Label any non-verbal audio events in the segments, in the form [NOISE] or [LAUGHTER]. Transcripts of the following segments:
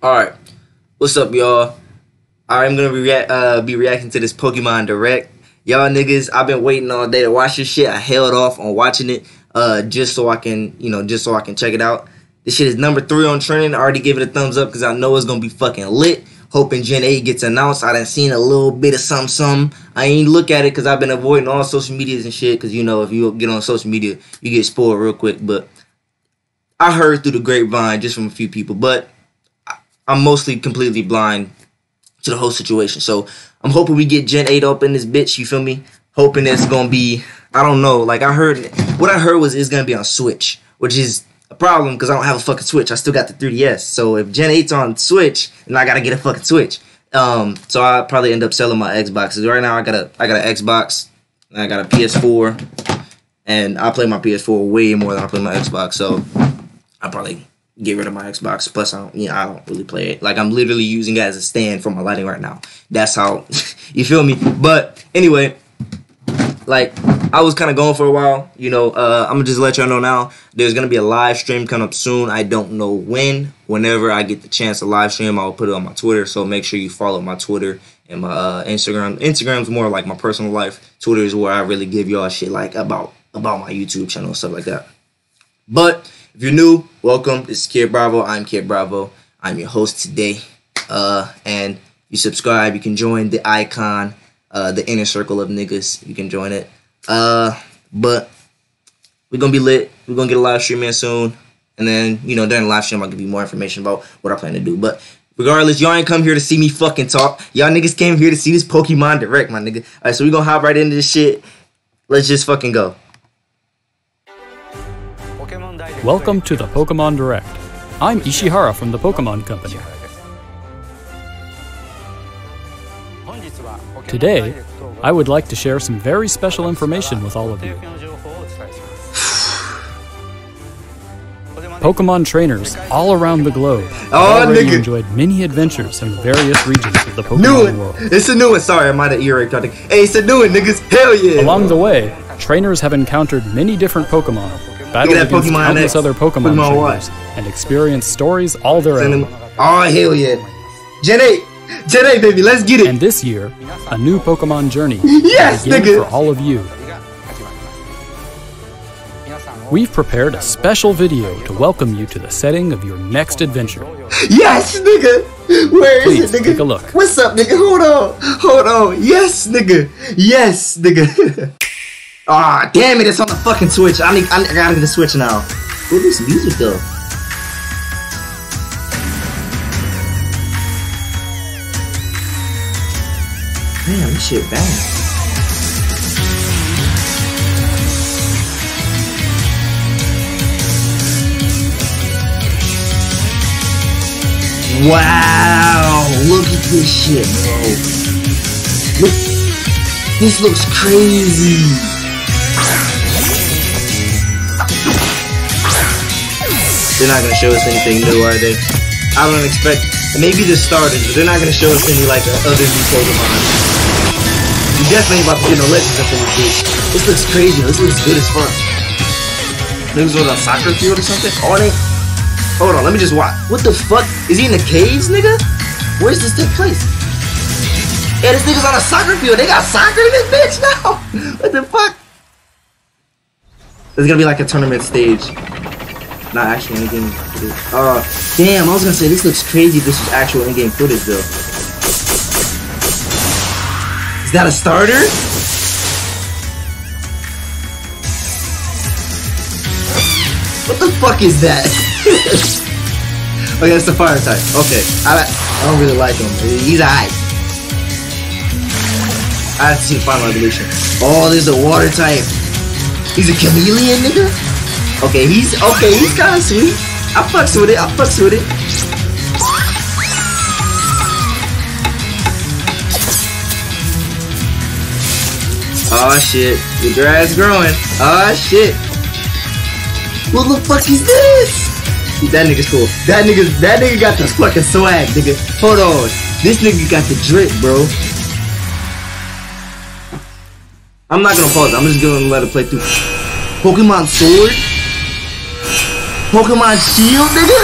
All right, what's up, y'all? I'm gonna be, uh, be reacting to this Pokemon Direct. Y'all niggas, I've been waiting all day to watch this shit. I held off on watching it uh, just so I can, you know, just so I can check it out. This shit is number three on trending. I already gave it a thumbs up because I know it's gonna be fucking lit. Hoping Gen 8 gets announced. I done seen a little bit of some some. I ain't look at it because I've been avoiding all social medias and shit. Because you know, if you get on social media, you get spoiled real quick. But I heard through the grapevine just from a few people. But I'm mostly completely blind to the whole situation. So I'm hoping we get Gen 8 up in this bitch, you feel me? Hoping it's gonna be, I don't know, like I heard, what I heard was it's gonna be on Switch, which is a problem because I don't have a fucking Switch. I still got the 3DS. So if Gen 8's on Switch, then I gotta get a fucking Switch. Um, so I probably end up selling my Xbox. Right now I got a I got an Xbox, and I got a PS4, and I play my PS4 way more than I play my Xbox. So I probably get rid of my Xbox. Plus, I don't, you know, I don't really play it. Like I'm literally using it as a stand for my lighting right now. That's how [LAUGHS] you feel me. But anyway, like I was kind of going for a while. You know, uh, I'm gonna just let y'all know now. There's gonna be a live stream coming up soon. I don't know when. Whenever I get the chance to live stream, I'll put it on my Twitter. So make sure you follow my Twitter and my uh, Instagram. Instagram's more like my personal life. Twitter is where I really give y'all shit like about about my YouTube channel and stuff like that. But if you're new, welcome. This is Kihd Bravo. I'm Kihd Bravo. I'm your host today. Uh, and you subscribe, you can join the icon, uh, the inner circle of niggas. You can join it. Uh, but we're gonna be lit. We're gonna get a live stream in soon. And then, you know, during the live stream, I'll give you more information about what I plan to do. But regardless, y'all ain't come here to see me fucking talk. Y'all niggas came here to see this Pokemon Direct, my nigga. Alright, so we gonna hop right into this shit. Let's just fucking go. Welcome to the Pokemon Direct. I'm Ishihara from the Pokemon Company. Today, I would like to share some very special information with all of you. Pokemon trainers all around the globe Oh, already nigga. enjoyed many adventures in the various regions of the Pokemon it. world. It's a new one. Sorry, I might have ear raped. Hey, it's a new one, niggas. Hell yeah. Along the way, trainers have encountered many different Pokemon, battled that against Pokemon countless X. other Pokemon, Pokemon trainers, and experience stories all their Send own. them- Oh hell yeah. Gen 8. Gen 8, baby. Let's get it. And this year, a new Pokemon journey [LAUGHS] Yes, nigga. for all of you. We've prepared a special video to welcome you to the setting of your next adventure. Yes, nigga. Where is Please, it, nigga? take a look. What's up, nigga? Hold on. Hold on. Yes, nigga. Yes, nigga. [LAUGHS] Ah, damn it. It's on the fucking Switch. I need. I, gotta get the Switch now. Is this music though? Damn, this shit bang. Wow, look at this shit, bro. Look, this looks crazy. They're not gonna show us anything new, are they? I don't expect. Maybe the starters, but they're not gonna show us any like uh, other new Pokemon. We definitely about to get no legends up in this bitch. This looks crazy. This looks good as fuck. Niggas on a soccer field or something? Oh, they. Hold on, let me just watch. What the fuck? Is he in the caves, nigga? Where's this take place? Yeah, this nigga's on a soccer field. They got soccer in this bitch now. [LAUGHS] What the fuck? There's gonna be like a tournament stage. Not actual in-game footage. Uh, damn, I was gonna say this looks crazy this is actual in-game footage though. Is that a starter? What the fuck is that? [LAUGHS] okay, that's the fire type. Okay, I, I don't really like him. He's alright. I have to see the final evolution. Oh, there's a water type. He's a chameleon, nigga. Okay, he's okay. He's kind of sweet. I fucks with it. I fucks with it. Oh shit, the grass growing. Oh shit. What the fuck is this? That nigga's cool. That nigga, that nigga got the fucking swag, nigga. Hold on. This nigga got the drip, bro. I'm not gonna pause. I'm just gonna let it play through. Pokemon Sword? Pokemon Shield, nigga?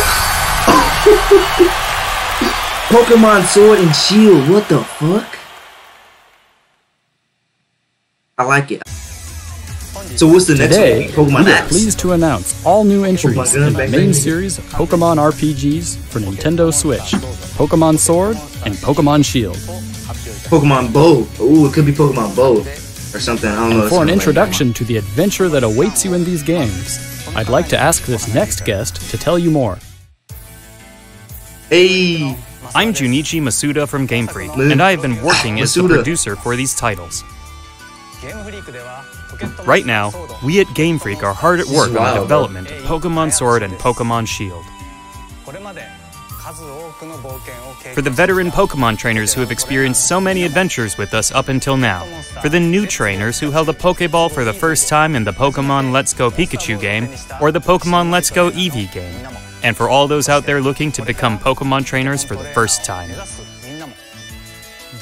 [LAUGHS] Pokemon Sword and Shield. What the fuck? I like it. So what's the next Today, one? Pokemon we are X. pleased to announce all new entries in the main series of Pokemon RPGs for Nintendo Switch, Pokemon Sword and Pokemon Shield. Pokemon Bow. Ooh, it could be Pokemon Bow or something. I don't know. And It's for an introduction to the adventure that awaits you in these games, I'd like to ask this next guest to tell you more. Hey, I'm Junichi Masuda from Game Freak, and I have been working as the producer for these titles. Right now, we at Game Freak are hard at work on the development of Pokemon Sword and Pokemon Shield. For the veteran Pokemon trainers who have experienced so many adventures with us up until now, for the new trainers who held a Pokeball for the first time in the Pokemon Let's Go Pikachu game or the Pokemon Let's Go Eevee game, and for all those out there looking to become Pokemon trainers for the first time.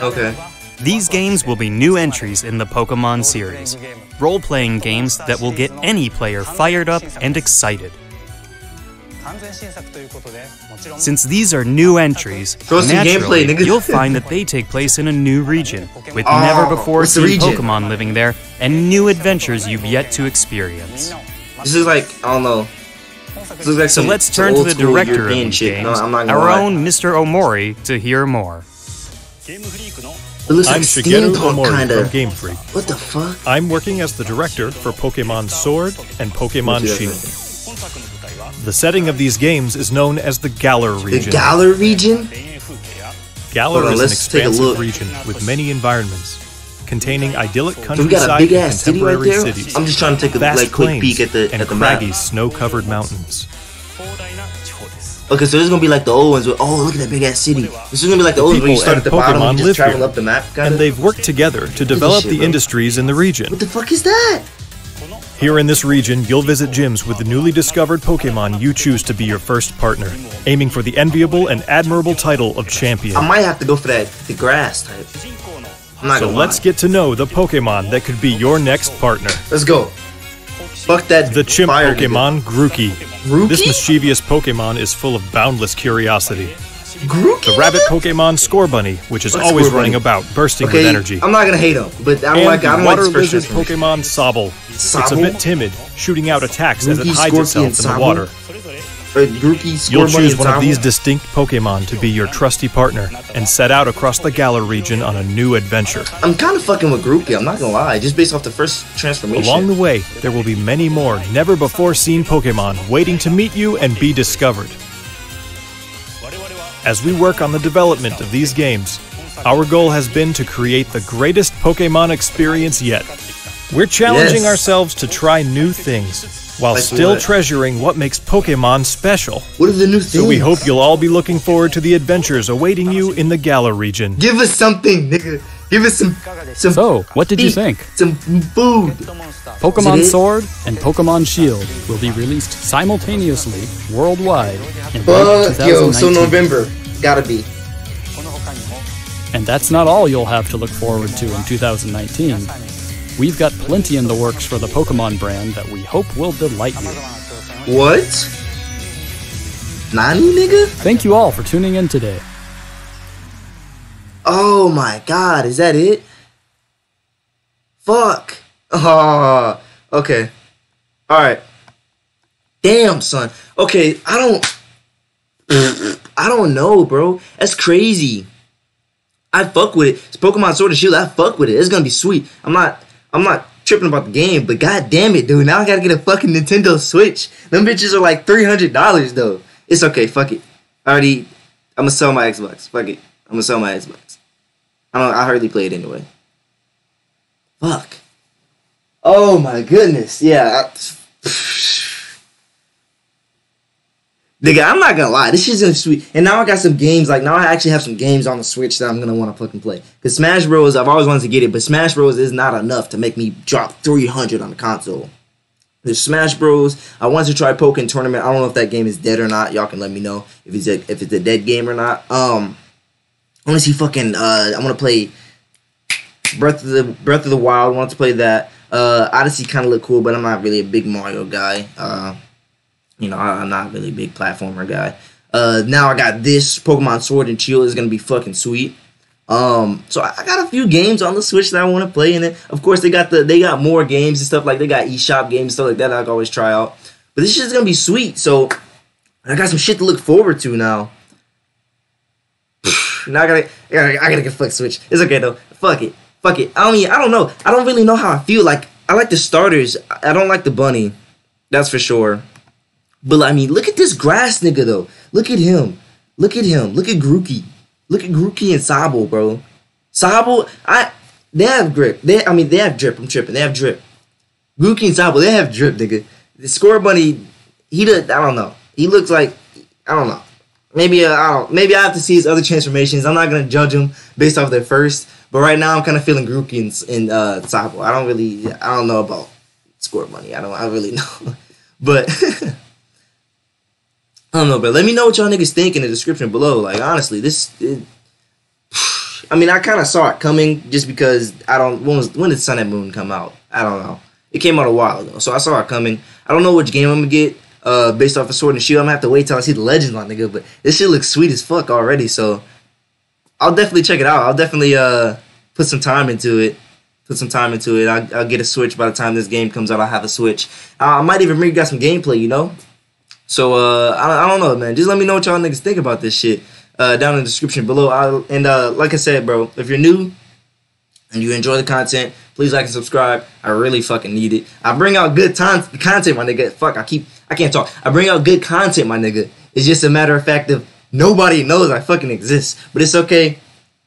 okay. These games will be new entries in the Pokemon series, role playing games that will get any player fired up and excited. Since these are new entries, naturally, you'll find that they take place in a new region, with Oh, never ah, before seen? Pokemon living there and new adventures you've yet to experience. This is like I don't know. This like So some, let's turn to the school director of European these shit. games, No, I'm not gonna our lie. own Mr. Omori, to hear more. It looks I'm like Shigeru Omori kind of. from Game Freak. What the fuck? I'm working as the director for Pokemon Sword and Pokemon Shield. The setting of these games is known as the Galar region. The. Galar region? Galar on, is an let's take a expansive region with many environments, containing idyllic countryside and ass city right contemporary cities, I'm just trying to take a vast like quick plains, peek at the and at the map. craggy, snow-covered mountains. Okay, so this is gonna be like the old ones. With, oh, look at that big ass city. This is gonna be like the, old ones where you people start at the bottom Pokemon and just travel here. up the map. Kind And they've worked together to develop shit, the bro. industries in the region. What the fuck is that? Here in this region, you'll visit gyms with the newly discovered Pokemon you choose to be your first partner, aiming for the enviable and admirable title of champion. I might have to go for that the grass type. So let's lie. get to know the Pokemon that could be your next partner. let's go. Fuck that. The chimp Pokemon Grookey. Grookey? This mischievous Pokemon is full of boundless curiosity. Nigga. Grookey, The rabbit nigga? Pokemon Scorbunny, which is What's always Scorbunny? running about, bursting Okay, with energy. I'm not gonna hate him, but i'm not and like. I don't water like lizard transformation. Pokemon Sobble. It's a bit timid, shooting out attacks as it hides Scorpion, itself in the water. Or Grookey, You'll choose and one of these distinct Pokemon to be your trusty partner and set out across the Galar region on a new adventure. I'm kind of fucking with Grookey. I'm not gonna lie, just based off the first transformation. Along the way, there will be many more never before seen Pokemon waiting to meet you and be discovered. As we work on the development of these games, our goal has been to create the greatest Pokemon experience yet. We're challenging Yes. ourselves to try new things while Like still treasuring what makes Pokemon special. what are the new things? So we hope you'll all be looking forward to the adventures awaiting you in the Galar region. give us something, nigga. Give us some, some. So, what did you think? Some food. Pokemon Is it it? Sword and Pokemon Shield will be released simultaneously worldwide in Fuck yo, so November, gotta be. And that's not all you'll have to look forward to in 2019. We've got plenty in the works for the Pokemon brand that we hope will delight you. What? Nani, nigga? Thank you all for tuning in today. Oh my god, is that it? Fuck. Oh, [LAUGHS] okay. Alright. Damn, son. Okay, I don't. I don't know, bro. That's crazy. I fuck with it. It's Pokemon Sword and Shield. I fuck with it. It's gonna be sweet. I'm not. I'm not tripping about the game, but god damn it, dude. Now I gotta get a fucking Nintendo Switch. Them bitches are like three hundred dollars though. It's okay. Fuck it. I already. I'm gonna sell my Xbox. Fuck it. I'm gonna sell my Xbox. I don't. I hardly play it anyway. Fuck. Oh my goodness. Yeah. I, Nigga, I'm not gonna lie. This shit's gonna be sweet. And now I got some games. Like now I actually have some games on the Switch that I'm gonna want to fucking play. Cause Smash Bros. I've always wanted to get it, but Smash Bros. is not enough to make me drop 300 on the console. There's Smash Bros. I wanted to try Pokken Tournament. I don't know if that game is dead or not. Y'all can let me know if it's a if it's a dead game or not. Um, I want to see fucking. Uh, I want to play Breath of the Breath of the Wild. I want to play that. Uh, Odyssey kind of look cool, but I'm not really a big Mario guy. Uh, you know, I, I'm not really a big platformer guy. Uh, now I got this Pokemon Sword and Shield is gonna be fucking sweet. Um, so I, I got a few games on the Switch that I want to play and it. Of course, they got the they got more games and stuff like they got eShop games and stuff like that, that I can always try out. But this shit's gonna be sweet. So I got some shit to look forward to now. Now I gotta, I gotta, get fuck Switch. It's okay though. Fuck it, fuck it. I mean, I don't know. I don't really know how I feel. Like I like the starters. I don't like the bunny. That's for sure. But I mean, look at this grass nigga though. Look at him. Look at him. Look at Grookey. Look at Grookey and Sobble, bro. Sobble, I they have grip. They I mean they have drip. I'm tripping. They have drip. Grookey and Sobble, they have drip, nigga. The Scorbunny, he does. I don't know. He looks like I don't know. Maybe uh, I don't. Maybe I have to see his other transformations. I'm not gonna judge him based off their first. But right now, I'm kind of feeling Grookey and uh, Sobble. I don't really. I don't know about Scorbunny. I don't. I really [LAUGHS] know. but. [LAUGHS] I don't know, but let me know what y'all niggas think in the description below. Like honestly, this. It, [SIGHS] I mean, I kind of saw it coming just because I don't. When was when did Sun and Moon come out? I don't know. It came out a while ago, so I saw it coming. I don't know which game I'm gonna get. Uh, based off of Sword and Shield, I'm gonna have to wait till I see the legends on nigga. But this shit looks sweet as fuck already, so I'll definitely check it out. I'll definitely uh put some time into it. Put some time into it. I'll, I'll get a Switch by the time this game comes out. I'll have a Switch. Uh, I might even bring you guys some gameplay. You know. So uh, I, I don't know, man. Just let me know what y'all niggas think about this shit uh, down in the description below. I'll, and uh, like I said, bro, if you're new and you enjoy the content, please like and subscribe. I really fucking need it. I bring out good ton- content, my nigga. Fuck, I keep, I can't talk. I bring out good content, my nigga. It's just a matter of fact of nobody knows I fucking exist. But it's okay.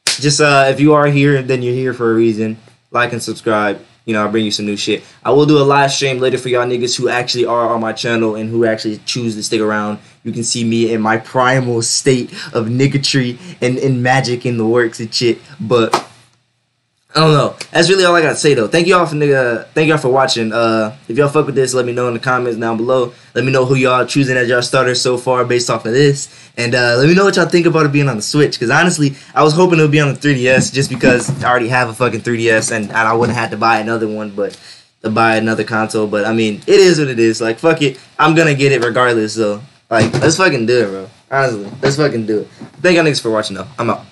Just uh, if you are here, then you're here for a reason. Like and subscribe you know, I'll bring you some new shit. I will do a live stream later for y'all niggas who actually are on my channel and who actually choose to stick around. You can see me in my primal state of niggatry and, and magic in the works and shit. But I don't know. That's really all I gotta say though. Thank y'all for nigga. Thank y'all for watching. Uh, if y'all fuck with this, let me know in the comments down below. Let me know who y'all choosing as y'all starters so far based off of this, and uh, let me know what y'all think about it being on the Switch. Because honestly, I was hoping it would be on the 3DS just because I already have a fucking 3DS and, and I wouldn't have to buy another one, but to buy another console. But I mean, it is what it is. Like fuck it, I'm gonna get it regardless. So like, let's fucking do it, bro. Honestly, let's fucking do it. Thank y'all niggas for watching though. I'm out.